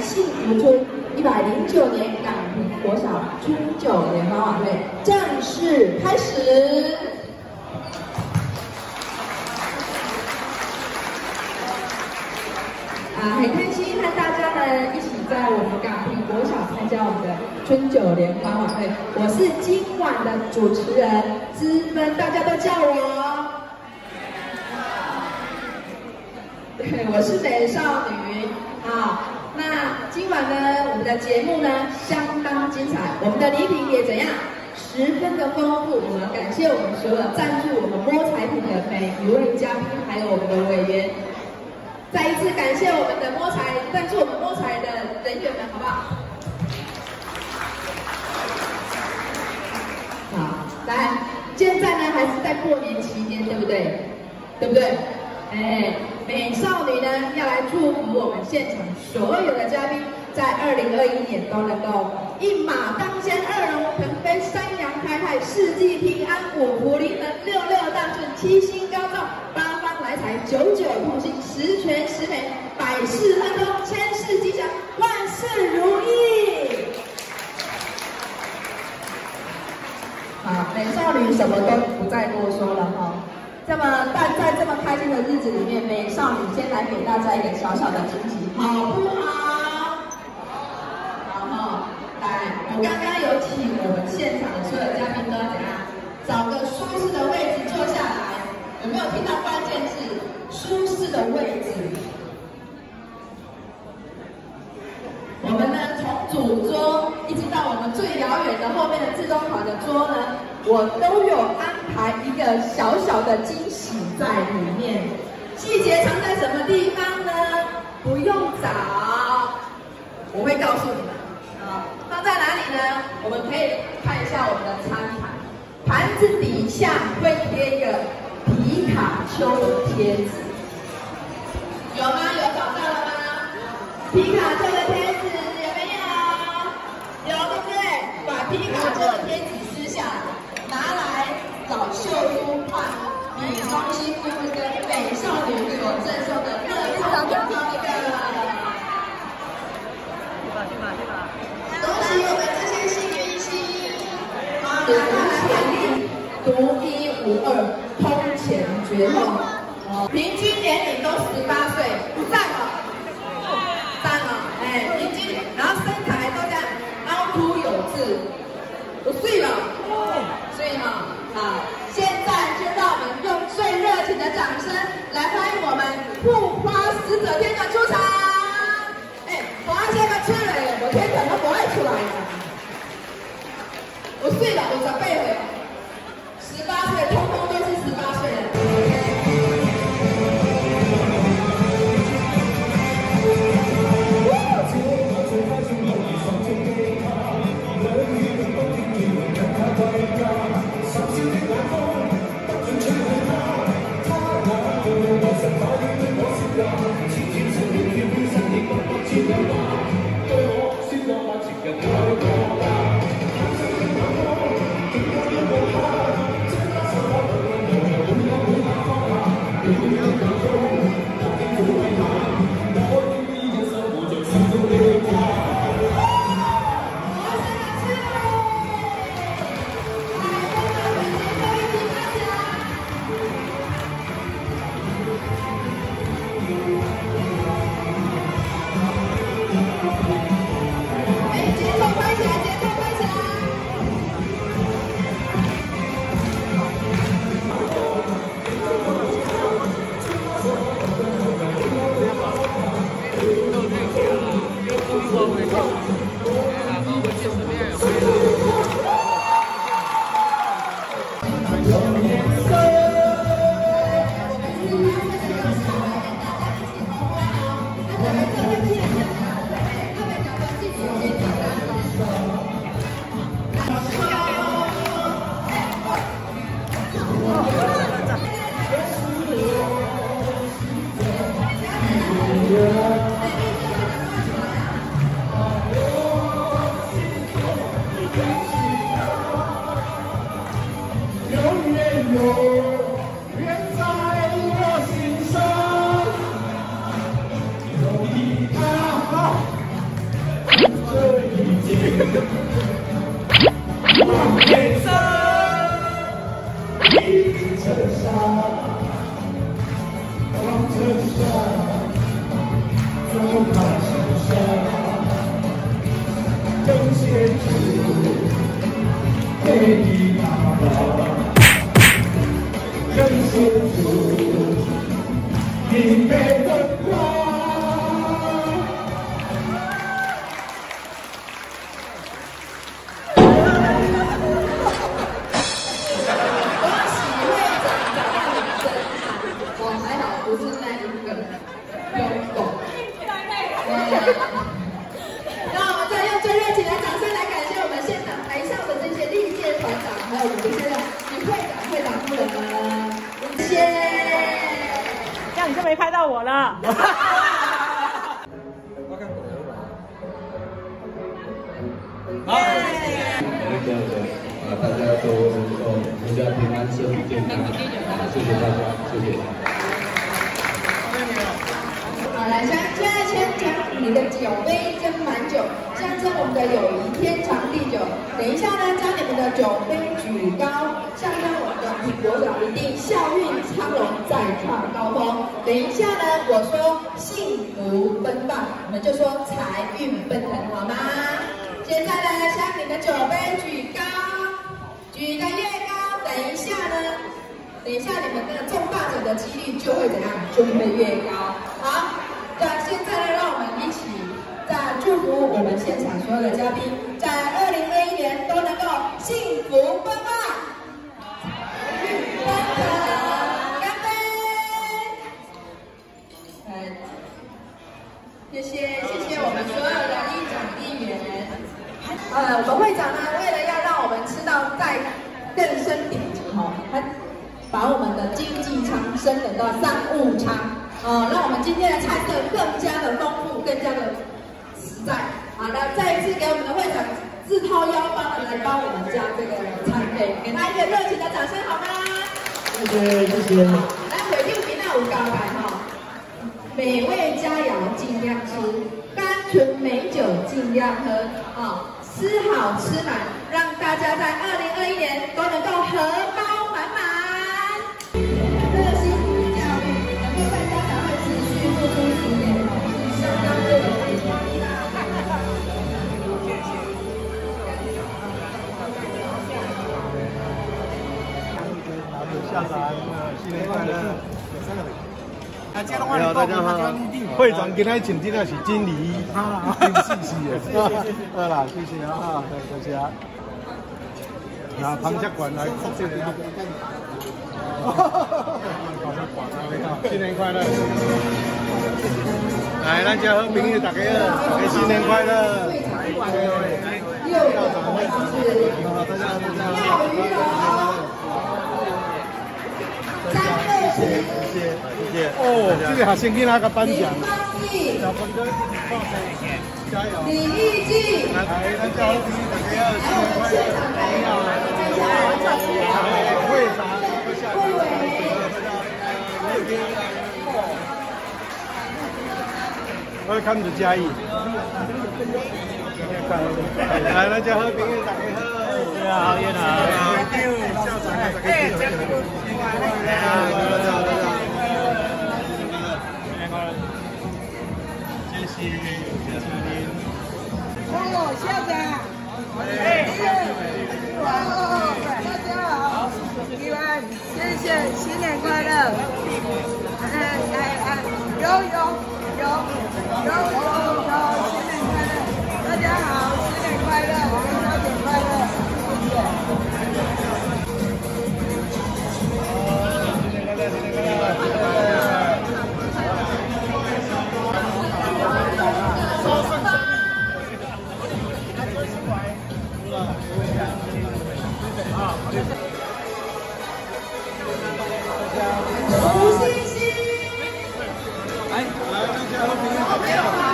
幸福村一百零九年港平国小春酒联欢晚会正式开始。啊，很开心和大家呢一起在我们港平国小参加我们的春酒联欢晚会。我是今晚的主持人资芬，大家都叫我。对，我是美少女。好，那今晚呢，我们的节目呢相当精彩，我们的礼品也怎样，十分的丰富。我们感谢我们所有赞助我们摸彩品的每一位嘉宾，还有我们的委员。再一次感谢我们的摸彩赞助我们摸彩的人员们，好不好？好，来，现在呢还是在过年期间，对不对？对不对？哎，美少女呢要来祝福我们现场所有的嘉宾，在二零二一年都能够一马当先，二龙腾飞，三阳开泰，四季平安，五福临门，六六大顺，七星高照，八方来财，九九同心，十全十美，百事亨通，千事吉祥，万事如意。好，美少女什么都不再多说了哈。那么，在在这么开心的日子里面，美少女先来给大家一个小小的惊喜，好不好？好哈，来，我刚刚有请我们现场的所有嘉宾都怎样，找个舒适的位置坐下来，有没有听到关键字？舒适的位置。我们呢，从主桌一直到我们最遥远的后面的自动款的桌呢，我都有安排一个小小的惊喜在里面。细节藏在什么地方呢？不用找，我会告诉你们。啊，放在哪里呢？我们可以看一下我们的餐盘，盘子底下会贴一个皮卡丘的贴纸，有吗？有找到了吗？皮卡丘的贴纸有没有？有对不对？把皮卡丘的贴纸撕下来，拿来找秀珠换美妆新顾问跟美少女所赠送的热汤的一个。恭喜我们这些幸运星，史无前例，独一无二，空前绝后，平均年龄都十八岁，不赞了。哎，你打包，更现实，你被拥狗。那我们再用最热情的掌声来感谢我们现场台上的这些历届团长，还有我们这些女会长、会长夫人们，谢谢。这样你就没拍到我了。那个啊，大家都能够阖家平安、身体健康，谢谢大家，谢谢。好，来，现现在先将你的酒杯斟满酒，象征我们的友谊天长地久。等一下呢，将你们的酒杯举高，象征我们的品国长一定笑运昌隆，再创高峰。等一下呢，我说幸福奔放，你们就说财运奔腾，好吗？现在呢，将你的酒杯举高，举得越高，等一下呢，等一下你们的中大奖的几率就会怎样，就会越高。好，那现在呢，让我们一起在祝福我们现场所有的嘉宾，在二零二一年都能够幸福奔放，美味佳肴尽量吃，甘醇美酒尽量喝啊，吃好吃满，让大家在二零二一年都能够荷包满满。热心教育能够在家长会持续付出十年，是相当对的。校长，新年快乐！大家好，会长今天请进的是经理，啊，谢谢，好啦，谢谢啊，多谢。拿旁遮管来福建的，新年快乐！来，咱家好朋友大家好，大家新年快乐！谢谢，谢谢。哦，这个学生给哪个颁奖！李玉静。来，大家好，大家好，新年快乐！会长，会委，我要看着嘉义。来，大家好，朋友大家好，你好，你好，校长，大家好，大家好，大家好。谢谢，谢谢您。哦，校长，哎，哦，大家好，你们谢谢，新年快乐！哎哎哎，有有有有有有，新年快乐！大家好，新年快乐，元宵节快乐！谢谢。Ai, eu quero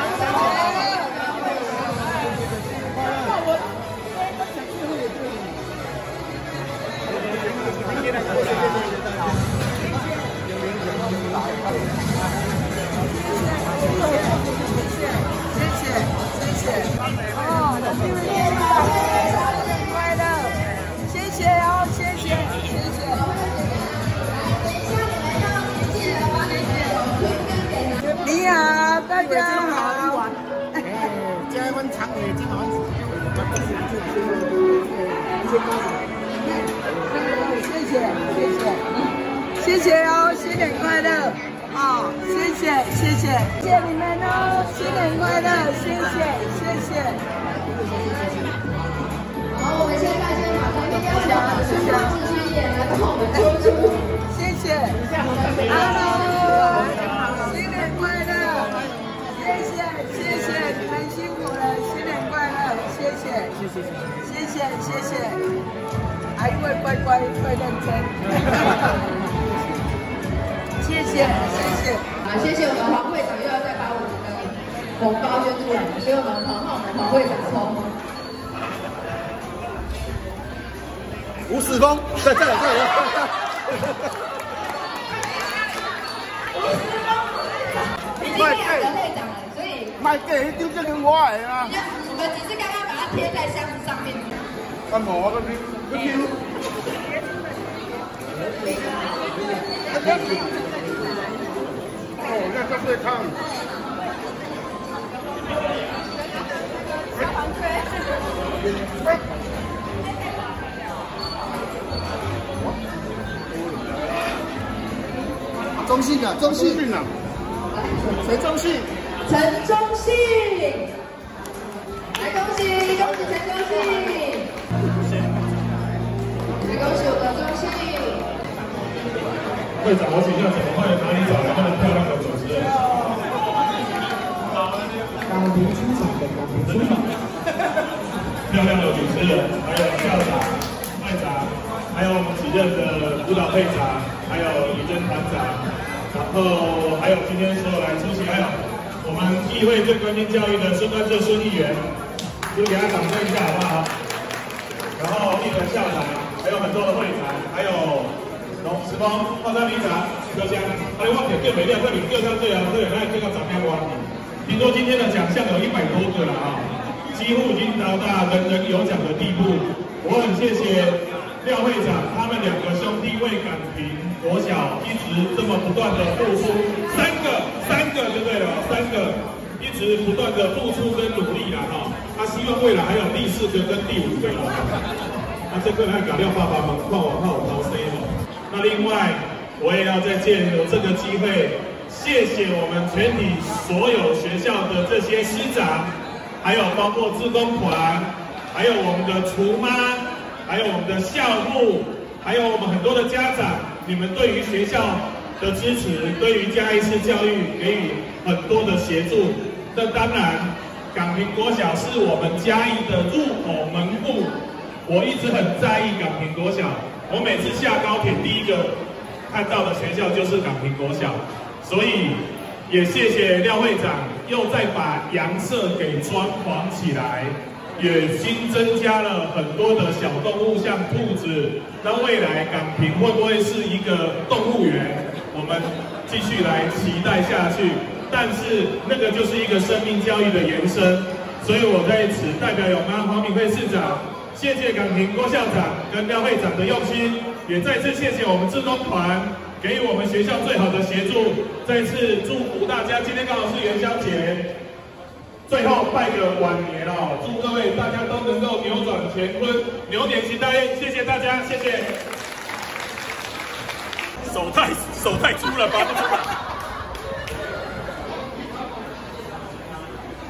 大家好。哎，结婚长的这款谢谢，谢谢，谢谢哦，新年快乐！哦，谢谢，谢谢，谢谢你们哦，新年快乐，谢谢，谢谢。好，我们现在先把旁边邀请我们的时尚志青也来帮我们揪出。谢谢，Hello，谢谢，谢谢，谢谢，谢谢，还会乖乖会认真，谢。谢，谢。谢，啊，谢谢。我们黄会长又要再把我们的红包捐出来，所以我们黄浩我们黄会长抽。吴世峰在这里，这里。已经两个会长了，所以卖给迄张证明我的啊！我们只是刚刚贴在箱子上面。干嘛？我你你哦，那这是看。中信的，中信的，谁中信？陈中信，来恭喜陈忠信，来恭喜我的忠信。会长，我请教怎么会哪里找来那么漂亮的主持人？港评出场的港评出场，漂亮的主持人，还有校长、会长，还有我们几任的舞蹈会长，还有李真团长，然后还有今天所有来出席，还有我们议会最关心教育的孙端正孙议员，就给他掌声一下好不好？然后议员校长，还有很多的会长，还有龙时峰、华山里长、刘翔，还有我点更美亮，这里各上最啊，这里来这个长面瓜。听说今天的奖项有一百多个了啊，几乎已经到达人人有奖的地步。我很谢谢廖会长他们两个兄弟为港平国小一直这么不断的付出，三个三个就对了，三个一直不断的付出跟努力了哈。他希望未来还有第四个跟第五个了。那这个来搞掉爸爸们换我换我掏 C 了。那另外我也要再借由这个机会。谢谢我们全体所有学校的这些师长，还有包括志工团，还有我们的厨妈，还有我们的校务，还有我们很多的家长，你们对于学校的支持，对于嘉义市教育给予很多的协助。那当然，港平国小是我们嘉义的入口门户，我一直很在意港平国小，我每次下高铁第一个看到的学校就是港平国小。所以也谢谢廖会长又再把洋舍给装潢起来，也新增加了很多的小动物，像兔子。那未来港平会不会是一个动物园？我们继续来期待下去。但是那个就是一个生命教育的延伸。所以我在此代表永安黄敏惠市长，谢谢港平郭校长跟廖会长的用心，也再次谢谢我们志工团。给予我们学校最好的协助，再次祝福大家。今天刚好是元宵节，最后拜个晚年哦，祝各位大家都能够扭转乾坤，牛年行大运。谢谢大家，谢谢。手太手太粗了，拔不出来。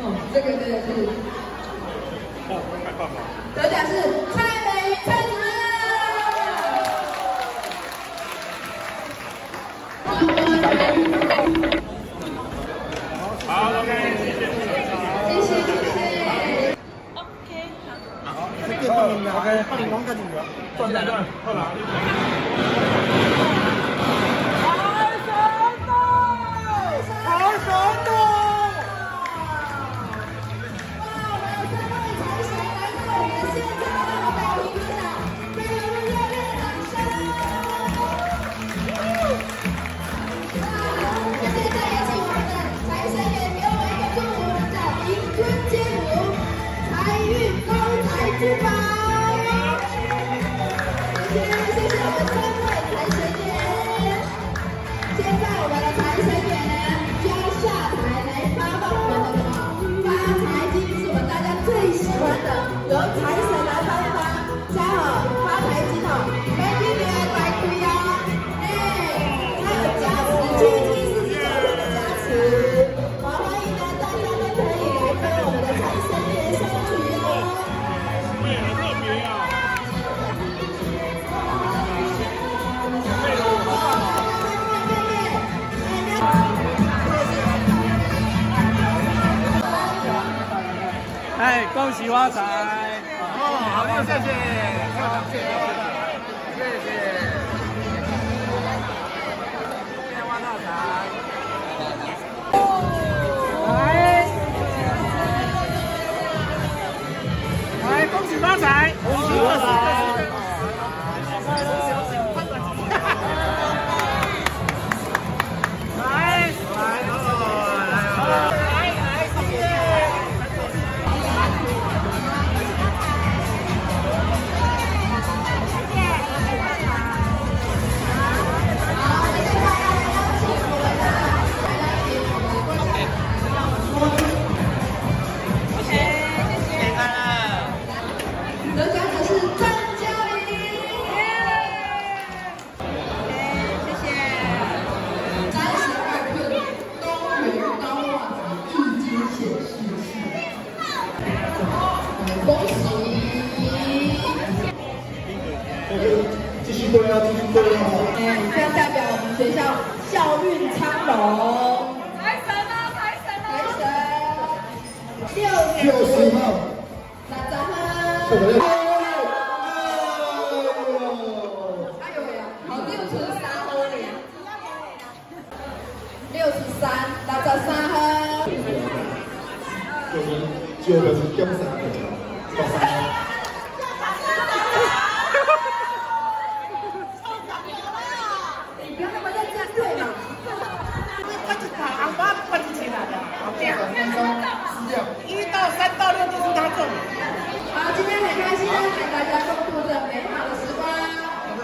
哦，这个这个是。得奖是发财！就就是减三个，到三个。你不要那么认真对嘛。一到三到六就是他中。好，今天很开心和大家共度这美好的时光。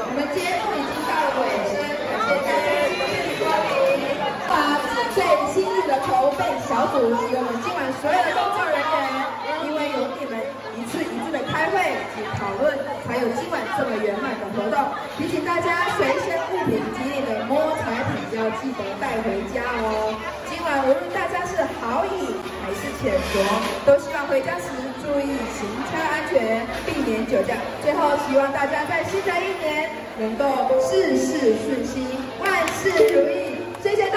我们节目已经到了尾声，感谢大家今天的光临。把最新日的筹备小组及我们今晚所有的工作人员，因为有你们一次一次的开讨论，才有今晚这么圆满的活动。提醒大家，随身物品及你的摸彩品要记得带回家哦。今晚无论大家是好饮还是浅酌，都希望回家时注意行车安全，避免酒驾。最后，希望大家在新的一年能够事事顺心，万事如意。谢谢